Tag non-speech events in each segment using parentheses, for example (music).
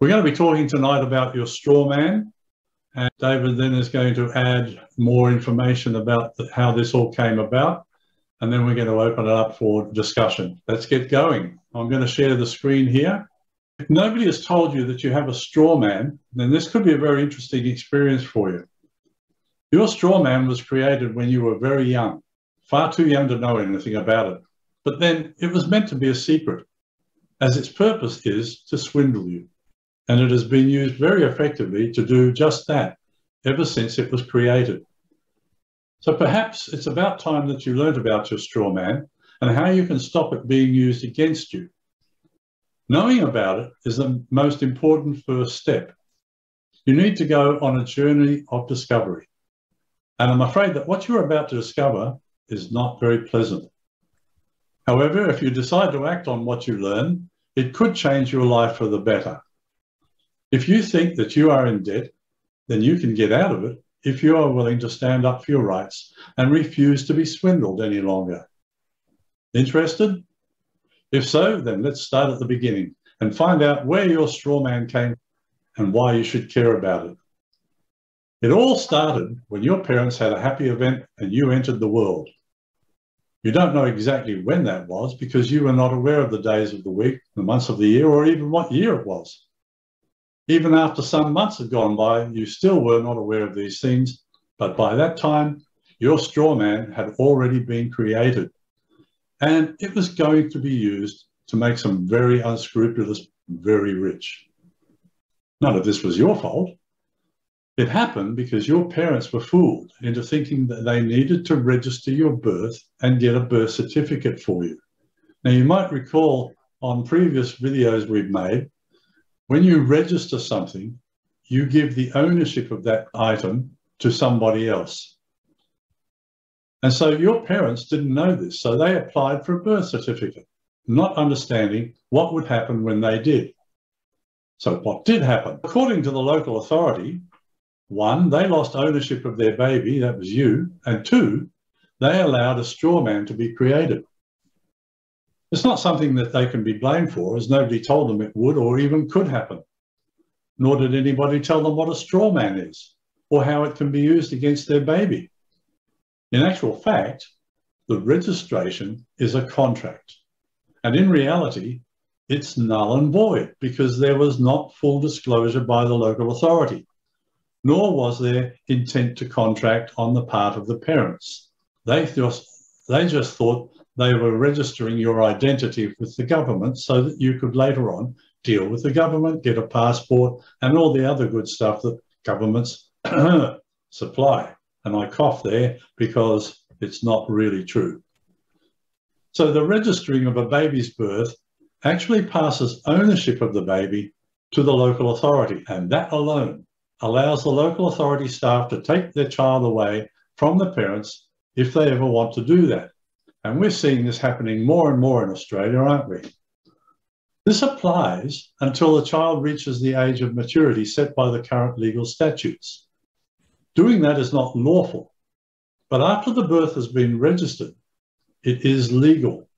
We're going to be talking tonight about your straw man, and David then is going to add more information about the, how this all came about, and then we're going to open it up for discussion. Let's get going. I'm going to share the screen here. If nobody has told you that you have a straw man, then this could be a very interesting experience for you. Your straw man was created when you were very young, far too young to know anything about it. But then it was meant to be a secret, as its purpose is to swindle you and it has been used very effectively to do just that ever since it was created. So perhaps it's about time that you learned about your straw man and how you can stop it being used against you. Knowing about it is the most important first step. You need to go on a journey of discovery. And I'm afraid that what you're about to discover is not very pleasant. However, if you decide to act on what you learn, it could change your life for the better. If you think that you are in debt, then you can get out of it if you are willing to stand up for your rights and refuse to be swindled any longer. Interested? If so, then let's start at the beginning and find out where your straw man came and why you should care about it. It all started when your parents had a happy event and you entered the world. You don't know exactly when that was because you were not aware of the days of the week, the months of the year, or even what year it was. Even after some months had gone by, you still were not aware of these things, but by that time, your straw man had already been created, and it was going to be used to make some very unscrupulous very rich. None of this was your fault. It happened because your parents were fooled into thinking that they needed to register your birth and get a birth certificate for you. Now, you might recall on previous videos we've made when you register something, you give the ownership of that item to somebody else. And so your parents didn't know this, so they applied for a birth certificate, not understanding what would happen when they did. So what did happen? According to the local authority, one, they lost ownership of their baby, that was you, and two, they allowed a straw man to be created. It's not something that they can be blamed for, as nobody told them it would or even could happen. Nor did anybody tell them what a straw man is or how it can be used against their baby. In actual fact, the registration is a contract. And in reality, it's null and void because there was not full disclosure by the local authority, nor was there intent to contract on the part of the parents. They just, they just thought they were registering your identity with the government so that you could later on deal with the government, get a passport, and all the other good stuff that governments (clears throat) supply. And I cough there because it's not really true. So the registering of a baby's birth actually passes ownership of the baby to the local authority, and that alone allows the local authority staff to take their child away from the parents if they ever want to do that. And we're seeing this happening more and more in Australia, aren't we? This applies until the child reaches the age of maturity set by the current legal statutes. Doing that is not lawful, but after the birth has been registered, it is legal.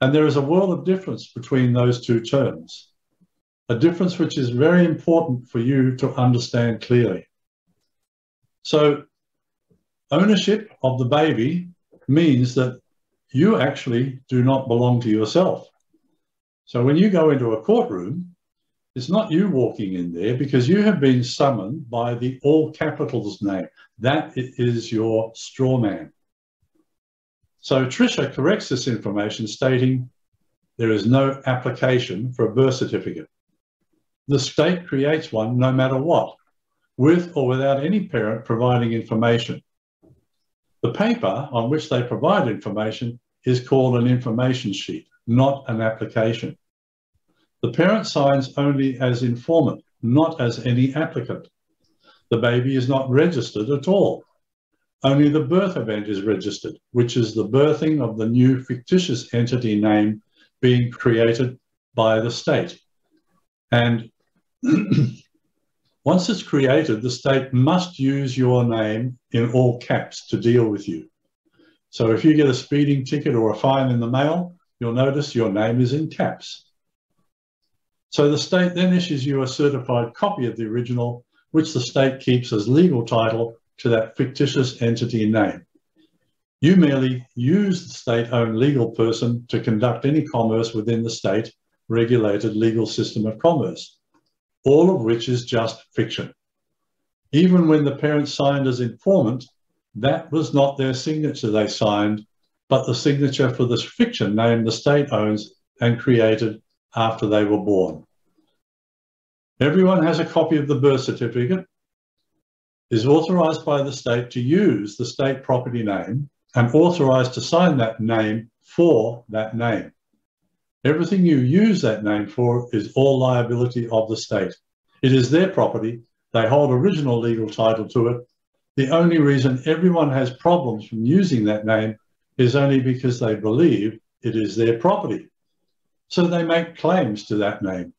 And there is a world of difference between those two terms, a difference which is very important for you to understand clearly. So, ownership of the baby means that you actually do not belong to yourself. So when you go into a courtroom, it's not you walking in there because you have been summoned by the all capitals name. That is your straw man. So Tricia corrects this information stating there is no application for a birth certificate. The state creates one no matter what, with or without any parent providing information. The paper on which they provide information is called an information sheet, not an application. The parent signs only as informant, not as any applicant. The baby is not registered at all. Only the birth event is registered, which is the birthing of the new fictitious entity name being created by the state. And (clears throat) once it's created, the state must use your name in all caps to deal with you. So if you get a speeding ticket or a fine in the mail, you'll notice your name is in caps. So the state then issues you a certified copy of the original, which the state keeps as legal title to that fictitious entity name. You merely use the state-owned legal person to conduct any commerce within the state regulated legal system of commerce, all of which is just fiction. Even when the parents signed as informant, that was not their signature they signed, but the signature for this fiction name the state owns and created after they were born. Everyone has a copy of the birth certificate, is authorised by the state to use the state property name and authorised to sign that name for that name. Everything you use that name for is all liability of the state. It is their property. They hold original legal title to it. The only reason everyone has problems from using that name is only because they believe it is their property. So they make claims to that name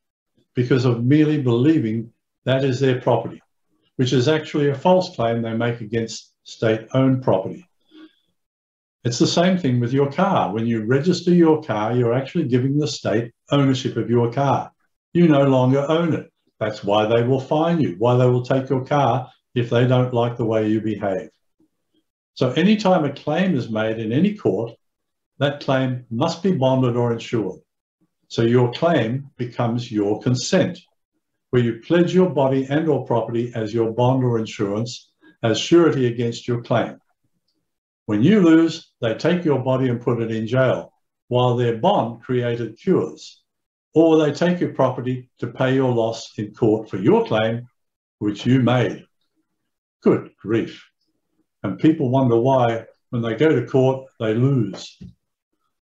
because of merely believing that is their property, which is actually a false claim they make against state owned property. It's the same thing with your car. When you register your car, you're actually giving the state ownership of your car. You no longer own it. That's why they will fine you, why they will take your car if they don't like the way you behave. So anytime a claim is made in any court, that claim must be bonded or insured. So your claim becomes your consent, where you pledge your body and or property as your bond or insurance as surety against your claim. When you lose, they take your body and put it in jail, while their bond created cures. Or they take your property to pay your loss in court for your claim, which you made. Good grief. And people wonder why, when they go to court, they lose.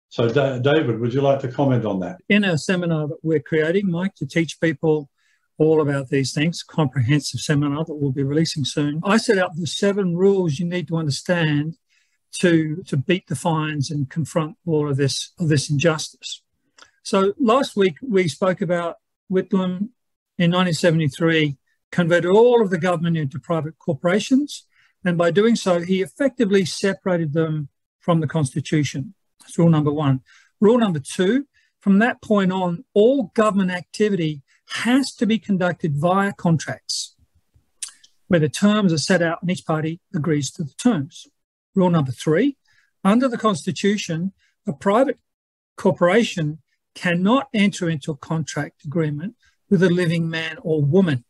So, da David, would you like to comment on that? In a seminar that we're creating, Mike, to teach people all about these things, comprehensive seminar that we'll be releasing soon, I set out the seven rules you need to understand to, to beat the fines and confront all of this, of this injustice. So last week we spoke about Whitlam in 1973 converted all of the government into private corporations and by doing so, he effectively separated them from the Constitution. That's rule number one. Rule number two from that point on, all government activity has to be conducted via contracts where the terms are set out and each party agrees to the terms. Rule number three under the Constitution, a private corporation cannot enter into a contract agreement with a living man or woman.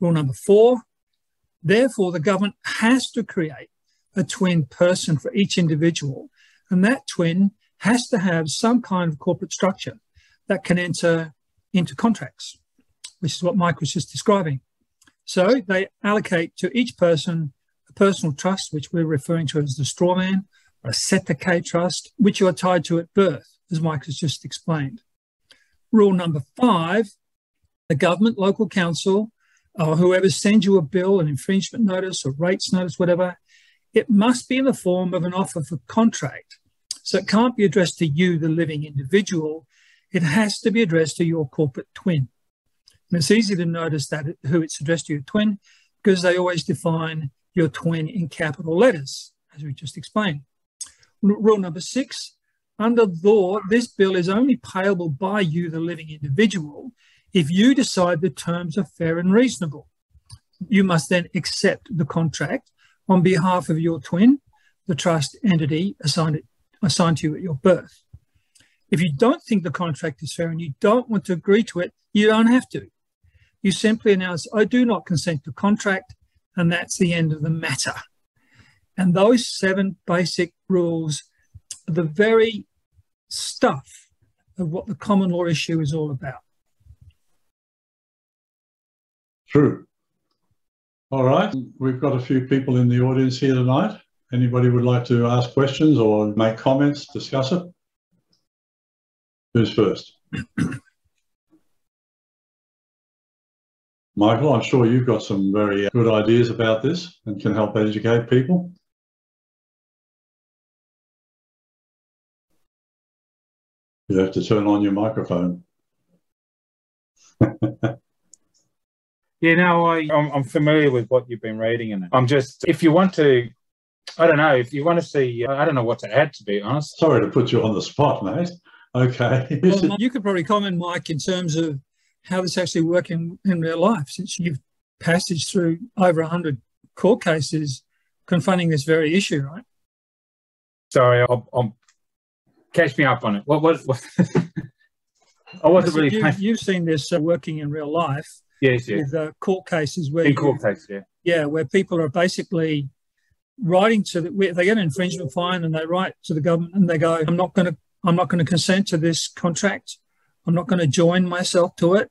Rule number four Therefore, the government has to create a twin person for each individual, and that twin has to have some kind of corporate structure that can enter into contracts, which is what Mike was just describing. So they allocate to each person a personal trust, which we're referring to as the straw man, or a Cestui Que trust, which you are tied to at birth, as Mike has just explained. Rule number five the government, local council, or whoever sends you a bill, an infringement notice, or rates notice, whatever, it must be in the form of an offer for contract. So it can't be addressed to you, the living individual. It has to be addressed to your corporate twin. And it's easy to notice that who it's addressed to your twin because they always define your twin in capital letters, as we just explained. Rule number six, under law, this bill is only payable by you, the living individual, if you decide the terms are fair and reasonable, you must then accept the contract on behalf of your twin, the trust entity assigned, it, assigned to you at your birth. If you don't think the contract is fair and you don't want to agree to it, you don't have to. You simply announce, I do not consent to contract, and that's the end of the matter. And those seven basic rules are the very stuff of what the common law issue is all about. True. All right. We've got a few people in the audience here tonight. Anybody would like to ask questions or make comments, discuss it? Who's first? (clears throat) Michael, I'm sure you've got some very good ideas about this and can help educate people. You have to turn on your microphone. (laughs) Yeah, no, I, I'm, I'm familiar with what you've been reading, and I'm just, if you want to, I don't know, if you want to see, I don't know what to add, to be honest. Sorry to put you on the spot, mate. Okay. well, you could probably comment, Mike, in terms of how this actually works in, in real life, since you've passaged through over 100 court cases confronting this very issue, right? Sorry, I'll, I'll catch me up on it. What was? (laughs) I wasn't So really. you, you've seen this uh, working in real life yes, yes. with uh, court cases where In court case, yeah. yeah, where people are basically writing to the, they get an infringement fine and they write to the government and they go, I'm not going to, I'm not going to consent to this contract. I'm not going to join myself to it.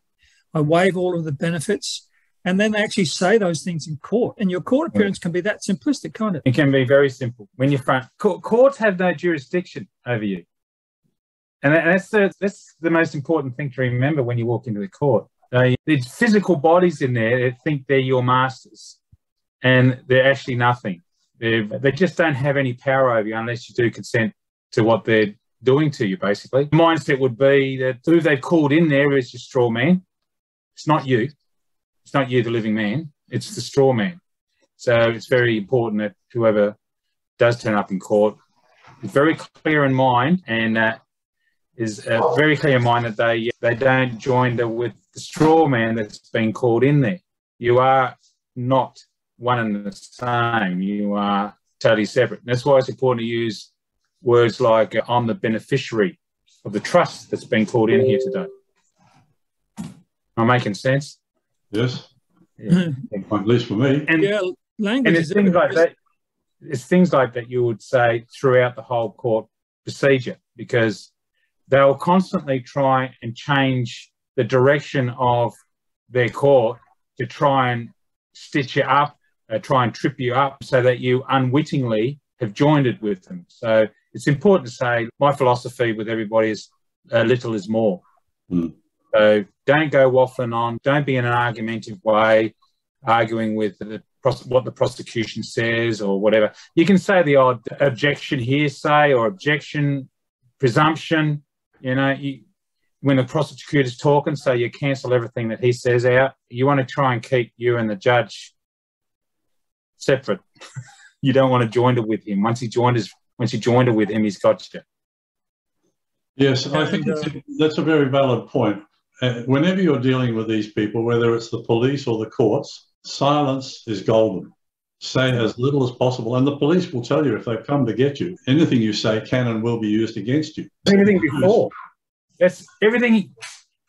I waive all of the benefits. And then they actually say those things in court. And your court appearance can be that simplistic, can't it? It can be very simple. When you're front, court, courts have no jurisdiction over you, and that's the that's the most important thing to remember when you walk into the court. They, there's physical bodies in there that think they're your masters, and they're actually nothing. They they just don't have any power over you unless you do consent to what they're doing to you. Basically, mindset would be that who they've called in there is your straw man. It's not you. It's not you, the living man. It's the straw man. So it's very important that whoever does turn up in court is very clear in mind and uh, is uh, very clear in mind that they they don't join the, with the straw man that's been called in there. You are not one and the same. You are totally separate. And that's why it's important to use words like uh, "I'm the beneficiary of the trust that's been called in here today." Am I making sense? Yes, Yeah. at least for me. And yeah, language and is it's things like that. It's things like that you would say throughout the whole court procedure because they'll constantly try and change the direction of their court to try and stitch you up, uh, try and trip you up so that you unwittingly have joined it with them. So it's important to say my philosophy with everybody is uh, little is more. Hmm. So don't go waffling on, don't be in an argumentative way, arguing with the what the prosecution says or whatever. You can say the odd objection hearsay or objection presumption. You know, you, when the prosecutor's talking, so you cancel everything that he says out. You want to try and keep you and the judge separate. (laughs) you don't want to join it with him. Once he joined us, once you joined it with him, he's got you. Yes, I think that's a, that's a very valid point. Uh, whenever you're dealing with these people, whether it's the police or the courts, silence is golden. Say as little as possible, and the police will tell you if they've come to get you. Anything you say can and will be used against you. Everything before. That's everything.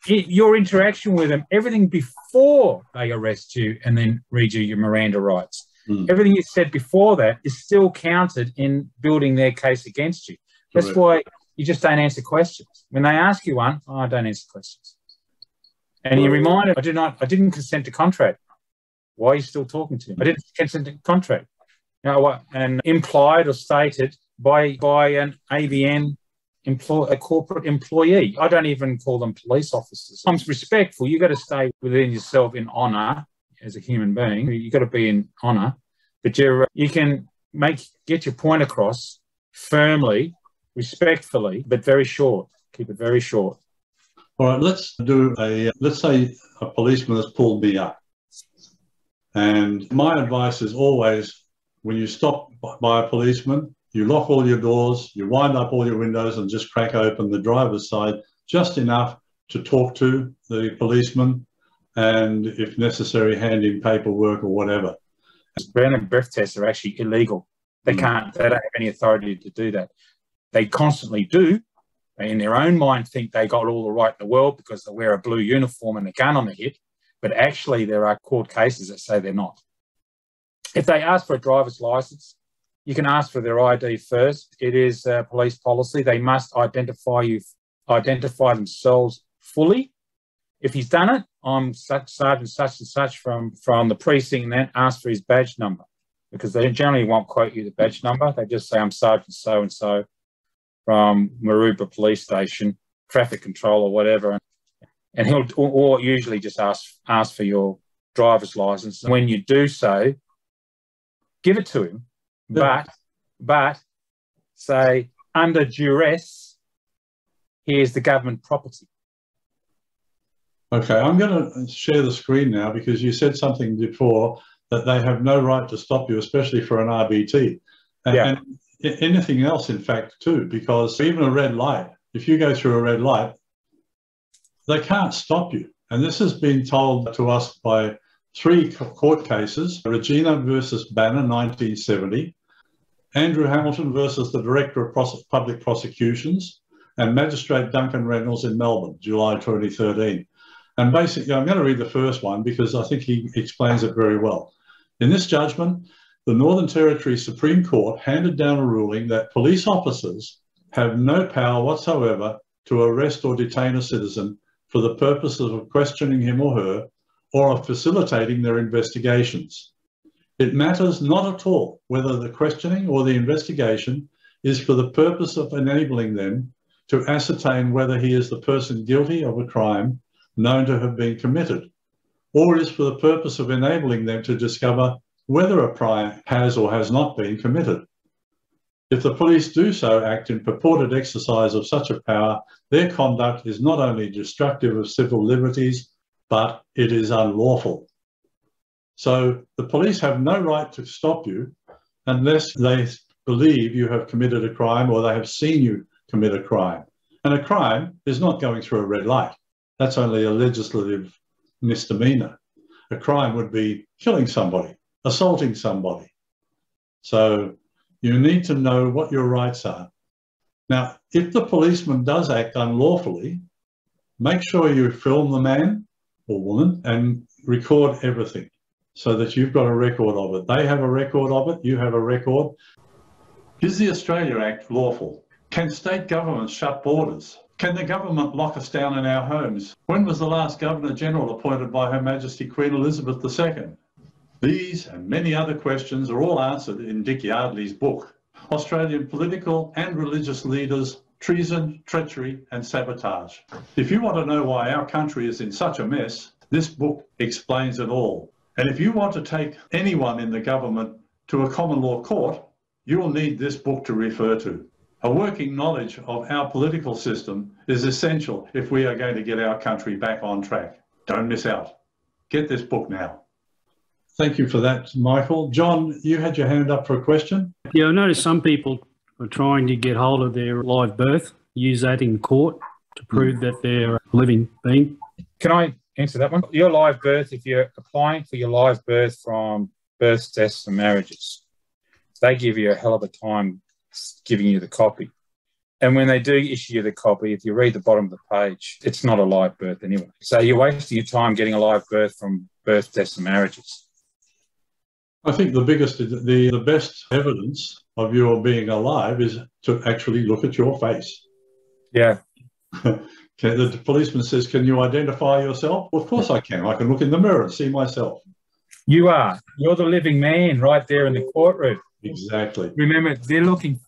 Your interaction with them, everything before they arrest you and then read you your Miranda rights. Hmm. Everything you said before that is still counted in building their case against you. That's Correct. why you just don't answer questions. When they ask you one, oh, I don't answer questions. And you remind them, I did not, I didn't consent to contract. Why are you still talking to me? I didn't consent to contract. You know? And implied or stated by by an ABN employ a corporate employee. I don't even call them police officers. I'm respectful. You've got to stay within yourself in honour as a human being. You've got to be in honour, but you uh, you can make get your point across firmly, respectfully, but very short. Keep it very short. All right, let's do a, let's say a policeman has pulled me up. And my advice is always when you stop by a policeman, you lock all your doors, you wind up all your windows and just crack open the driver's side just enough to talk to the policeman and if necessary, hand in paperwork or whatever. breath tests are actually illegal. They Mm. can't, they don't have any authority to do that. They constantly do. They, in their own mind, think they got all the right in the world because they wear a blue uniform and a gun on the hip. But actually, there are court cases that say they're not. If they ask for a driver's license, you can ask for their ID first. It is uh, police policy. They must identify you, identify themselves fully. If he's done it, I'm such sergeant such and such from from the precinct, and then ask for his badge number because they generally won't quote you the badge number. They just say I'm sergeant so and so from Maroubra Police Station, traffic control or whatever, and, and he'll or, or usually just ask ask for your driver's license. When you do so, give it to him, but but say under duress, here's the government property. Okay, I'm going to share the screen now because you said something before that they have no right to stop you, especially for an RBT. And, Yeah. and anything else, in fact, too, because even a red light, if you go through a red light, they can't stop you. And this has been told to us by three court cases Regina versus Banner, 1970, Andrew Hamilton versus the Director of Public Prosecutions, and Magistrate Duncan Reynolds in Melbourne, July 2013. And basically, I'm going to read the first one because I think he explains it very well. In this judgment, the Northern Territory Supreme Court handed down a ruling that police officers have no power whatsoever to arrest or detain a citizen for the purpose of questioning him or her or of facilitating their investigations. It matters not at all whether the questioning or the investigation is for the purpose of enabling them to ascertain whether he is the person guilty of a crime known to have been committed, or is for the purpose of enabling them to discover whether a crime has or has not been committed. If the police do so act in purported exercise of such a power, their conduct is not only destructive of civil liberties, but it is unlawful. So the police have no right to stop you unless they believe you have committed a crime or they have seen you commit a crime. And a crime is not going through a red light. That's only a legislative misdemeanor. A crime would be killing somebody, assaulting somebody. So you need to know what your rights are. Now, if the policeman does act unlawfully, make sure you film the man or woman and record everything so that you've got a record of it. They have a record of it, you have a record. Is the Australia Act lawful? Can state governments shut borders? Can the government lock us down in our homes? When was the last Governor General appointed by Her Majesty Queen Elizabeth II? These and many other questions are all answered in Dick Yardley's book, Australian Political and Religious Leaders, Treason, Treachery and Sabotage. If you want to know why our country is in such a mess, this book explains it all. And if you want to take anyone in the government to a common law court, you'll need this book to refer to. A working knowledge of our political system is essential if we are going to get our country back on track. Don't miss out. Get this book now. Thank you for that, Michael. John, you had your hand up for a question. Yeah, I noticed some people are trying to get hold of their live birth, use that in court to prove mm. that they're a living being. Can I answer that one? Your live birth, if you're applying for your live birth from births, deaths, and marriages, they give you a hell of a time giving you the copy. And when they do issue you the copy, if you read the bottom of the page, it's not a live birth anyway. So you're wasting your time getting a live birth from birth, deaths, and marriages. I think the biggest, the, the best evidence of your being alive is to actually look at your face. Yeah. (laughs) the policeman says, Can you identify yourself? Well, of course I can. I can look in the mirror and see myself. You are. You're the living man right there in the courtroom. Exactly. Remember, they're looking,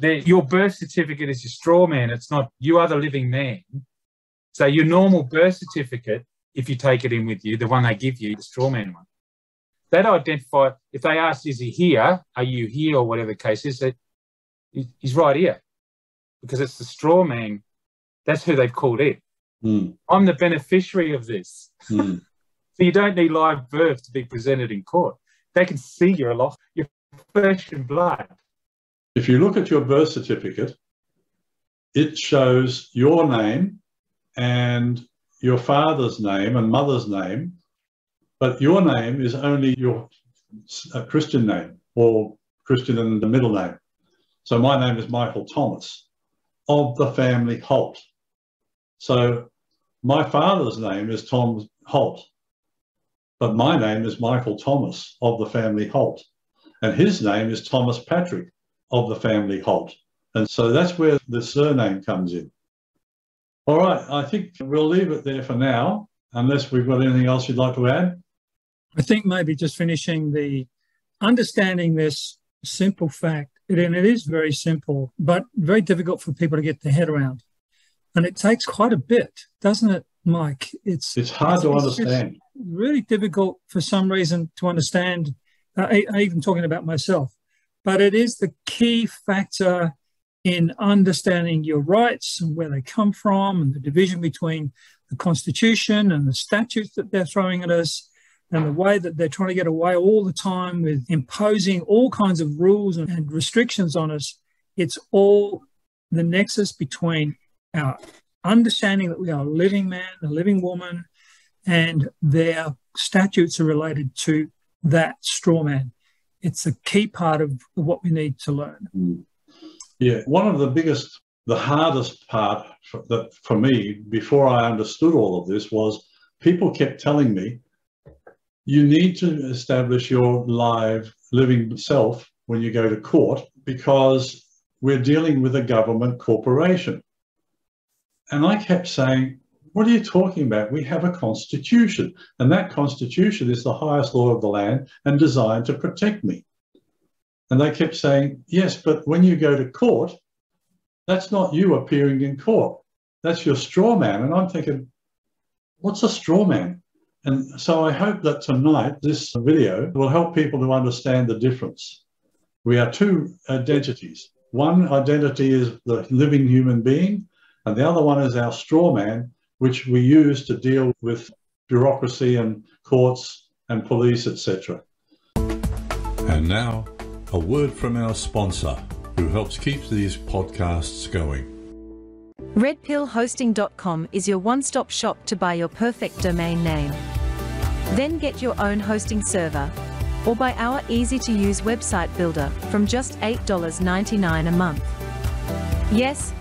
they're, your birth certificate is your straw man. It's not, you are the living man. So your normal birth certificate, if you take it in with you, the one they give you, the straw man one, that identify, if they ask, is he here? Are you here? Or whatever the case is, that he's right here because it's the straw man. That's who they've called in. Mm. I'm the beneficiary of this. Mm. (laughs) so you don't need live birth to be presented in court. They can see you're alive, you're flesh and blood. If you look at your birth certificate, it shows your name and your father's name and mother's name but your name is only your Christian name or Christian in the middle name. So my name is Michael Thomas of the family Holt. So my father's name is Tom Holt, but my name is Michael Thomas of the family Holt. And his name is Thomas Patrick of the family Holt. And so that's where the surname comes in. All right, I think we'll leave it there for now, unless we've got anything else you'd like to add. I think maybe just finishing the understanding this simple fact, and it is very simple, but very difficult for people to get their head around. And it takes quite a bit, doesn't it, Mike? It's it's hard it's, to understand. really difficult for some reason to understand. Uh, even talking about myself, but it is the key factor in understanding your rights and where they come from, and the division between the Constitution and the statutes that they're throwing at us, and the way that they're trying to get away all the time with imposing all kinds of rules and restrictions on us, it's all the nexus between our understanding that we are a living man, a living woman, and their statutes are related to that straw man. It's a key part of what we need to learn. Yeah, one of the biggest, the hardest part for, that for me before I understood all of this was people kept telling me, you need to establish your live living self when you go to court because we're dealing with a government corporation. And I kept saying, what are you talking about? We have a constitution, and that constitution is the highest law of the land and designed to protect me. And they kept saying, yes, but when you go to court, that's not you appearing in court. That's your straw man. And I'm thinking, what's a straw man? And so I hope that tonight this video will help people to understand the difference. We are two identities. One identity is the living human being, and the other one is our straw man, which we use to deal with bureaucracy and courts and police, etc. And now, a word from our sponsor, who helps keep these podcasts going. RedPillHosting.com is your one stop shop to buy your perfect domain name. Then get your own hosting server, or buy our easy to use website builder from just $8.99 a month. Yes,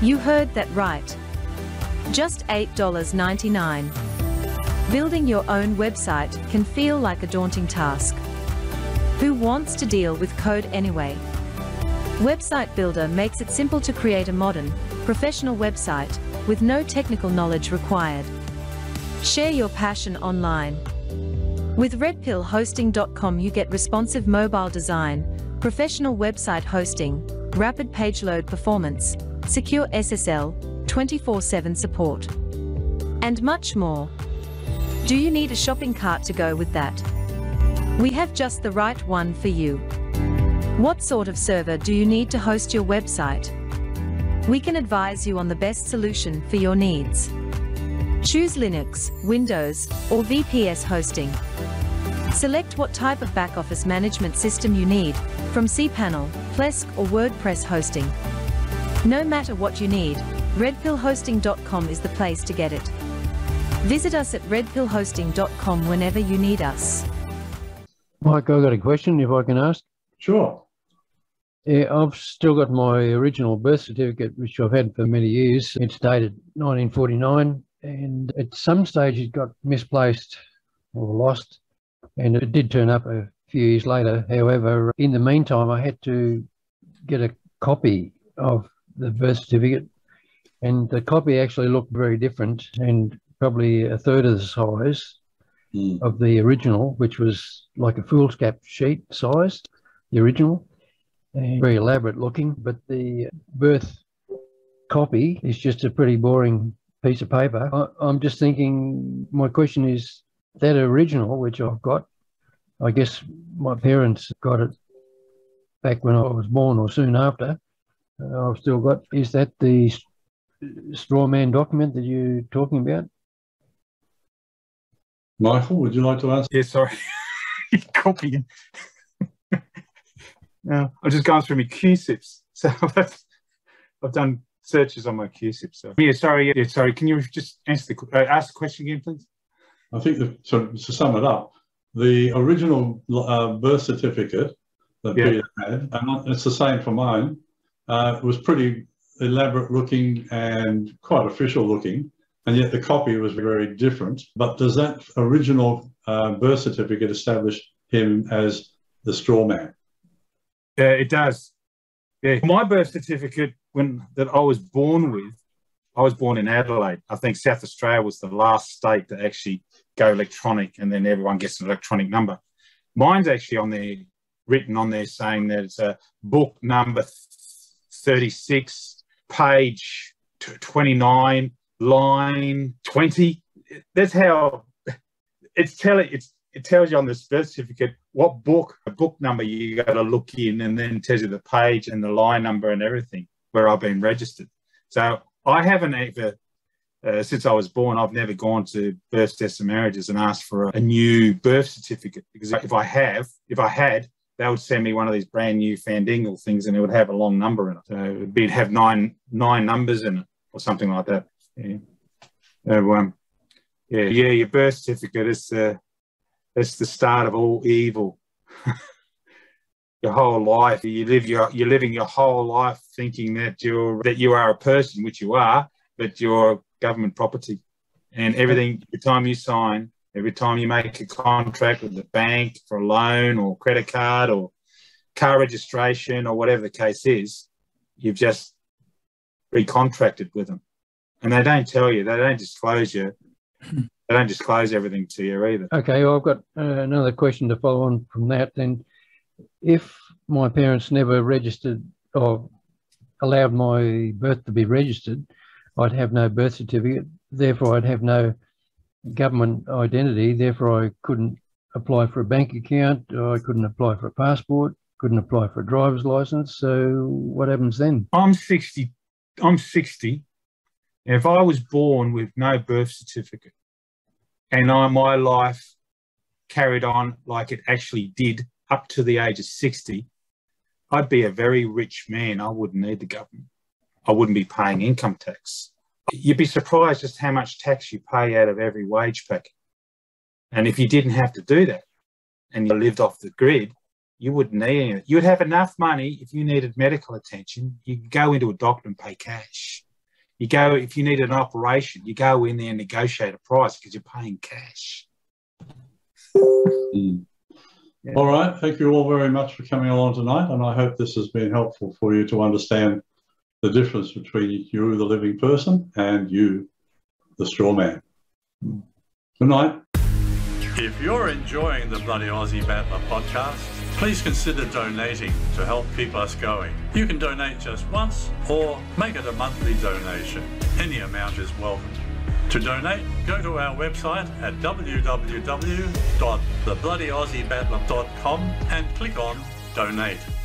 you heard that right. Just $8.99. Building your own website can feel like a daunting task. Who wants to deal with code anyway? Website Builder makes it simple to create a modern, professional website with no technical knowledge required. Share your passion online. With redpillhosting.com you get responsive mobile design, professional website hosting, rapid page load performance, secure SSL, 24-7 support, and much more. Do you need a shopping cart to go with that? We have just the right one for you. What sort of server do you need to host your website? We can advise you on the best solution for your needs. Choose Linux, Windows, or VPS hosting. Select what type of back office management system you need, from cPanel, Plesk or WordPress hosting. No matter what you need, redpillhosting.com is the place to get it. Visit us at redpillhosting.com whenever you need us. Mike, I've got a question if I can ask. Sure. Yeah, I've still got my original birth certificate, which I've had for many years. It's dated 1949, and at some stage it got misplaced or lost, and it did turn up a few years later. However, in the meantime, I had to get a copy of the birth certificate, and the copy actually looked very different and probably a third of the size Mm. of the original, which was like a foolscap sheet size, the original, very elaborate looking. But the birth copy is just a pretty boring piece of paper. I, I'm just thinking, my question is that original, which I've got, I guess my parents got it back when I was born or soon after. Uh, I've still got, is that the s- straw man document that you're talking about? Michael, would you like to answer? Yeah, sorry. (laughs) Copying. No, I'm just going through my QSIPs. (laughs) So I've, I've done searches on my QSIP. So yeah, sorry. Yeah, sorry. Can you just answer the uh, ask the question again, please? I think to sum it up, the original uh, birth certificate that Yeah. Peter had, and it's the same for mine, uh, was pretty elaborate looking and quite official looking, and yet the copy was very different. But does that original uh, birth certificate establish him as the straw man? Yeah, it does. Yeah, my birth certificate when that I was born with, I was born in Adelaide. I think South Australia was the last state to actually go electronic, and then everyone gets an electronic number. Mine's actually on there, written on there, saying that it's a book number thirty-six, page twenty-nine, line twenty. That's how it's telling. It's it tells you on this birth certificate what book, a book number you got to look in, and then tells you the page and the line number and everything where I've been registered. So I haven't ever, uh, since I was born, I've never gone to birth, deaths, and marriages and asked for a, a new birth certificate because if I have, if I had, they would send me one of these brand new Fandangle things, and it would have a long number in it. So it'd be, have nine nine numbers in it or something like that. Yeah. So, um, Yeah, yeah, your birth certificate is the it's the start of all evil. (laughs) your whole life, you live your you're living your whole life thinking that you're that you are a person, which you are, but you're government property. And everything every time you sign, every time you make a contract with the bank for a loan or credit card or car registration or whatever the case is, you've just recontracted with them. And they don't tell you, they don't disclose you (clears throat) they don't disclose everything to you either. Okay, well, I've got uh, another question to follow on from that. Then, if my parents never registered or allowed my birth to be registered, I'd have no birth certificate. Therefore, I'd have no government identity. Therefore, I couldn't apply for a bank account. I couldn't apply for a passport. Couldn't apply for a driver's license. So, what happens then? I'm 60. I'm 60 if I was born with no birth certificate and I, my life carried on like it actually did up to the age of 60, I'd be a very rich man. I wouldn't need the government. I wouldn't be paying income tax. You'd be surprised just how much tax you pay out of every wage packet. And if you didn't have to do that and you lived off the grid, you wouldn't need it. You'd have enough money if you needed medical attention. You could go into a doctor and pay cash. You go if you need an operation, you go in there and negotiate a price because you're paying cash. Mm. Yeah. All right. Thank you all very much for coming along tonight, and I hope this has been helpful for you to understand the difference between you, the living person, and you, the straw man. Good night. If you're enjoying the Bloody Aussie Battler podcast, please consider donating to help keep us going. You can donate just once or make it a monthly donation. Any amount is welcome. To donate, go to our website at www.thebloodyaussiebattler.com and click on Donate.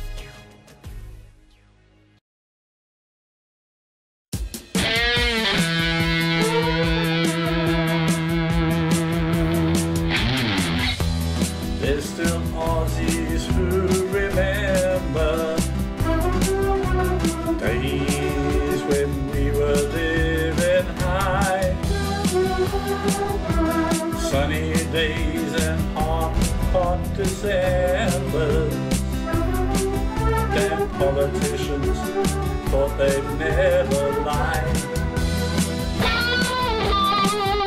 They'd never lie.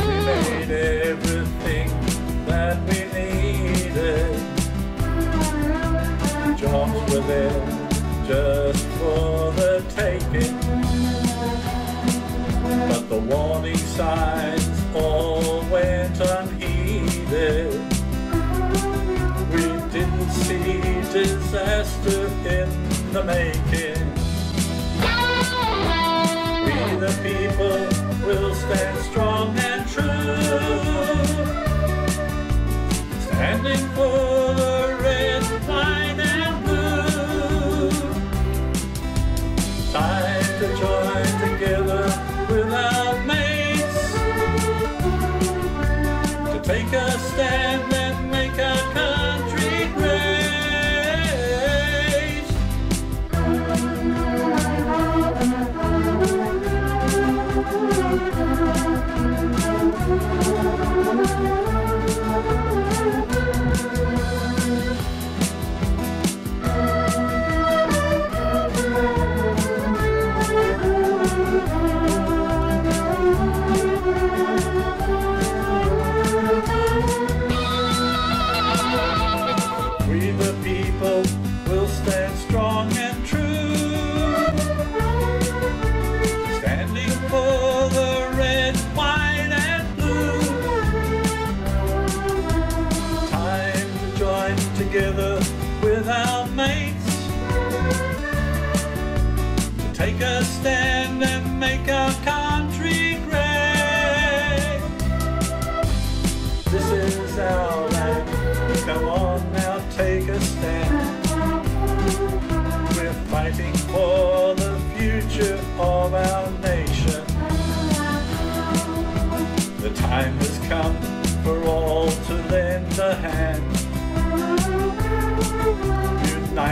We made everything that we needed. Jobs were there just for the taking. But the warning signs all went unheeded We didn't see disaster in the making. People will stand strong and true, standing for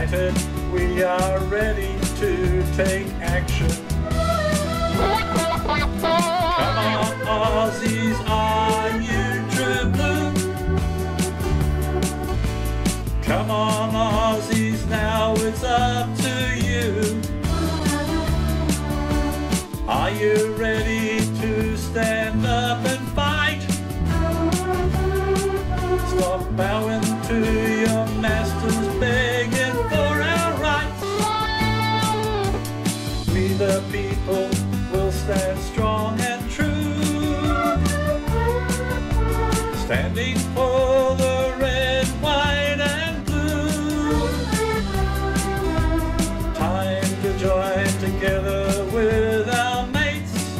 excited. We are ready to take action. Come on, Aussies, are you true blue? Come on, Aussies, now it's up to you. Are you ready to stand up and fight? Stop bowing standing for the red, white, and blue. Time to join together with our mates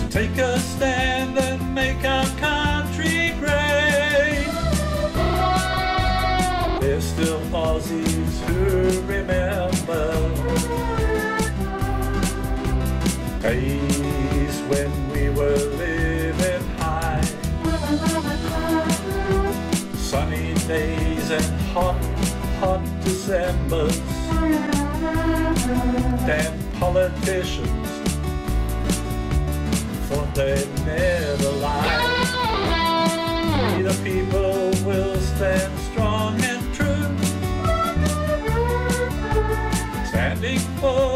to take a stand and make our country politicians thought they'd never lie. The people will stand strong and true, standing for